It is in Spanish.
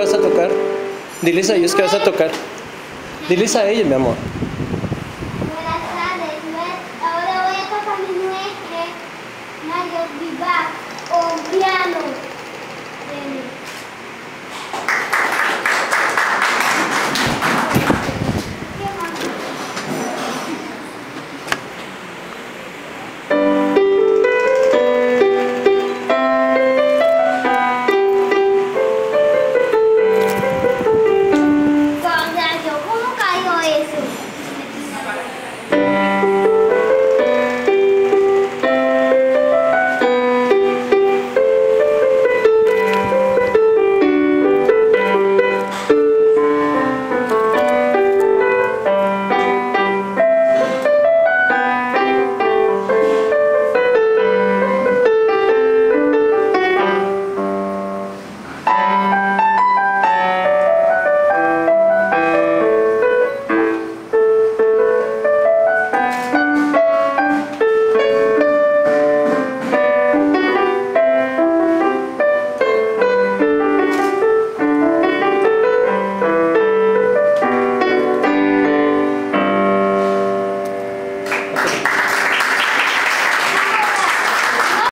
vas a tocar. Diles a ellos que vas a tocar. Diles a ellos, mi amor. Buenas tardes, ahora voy a tocar mi nuez, Mario Vivar.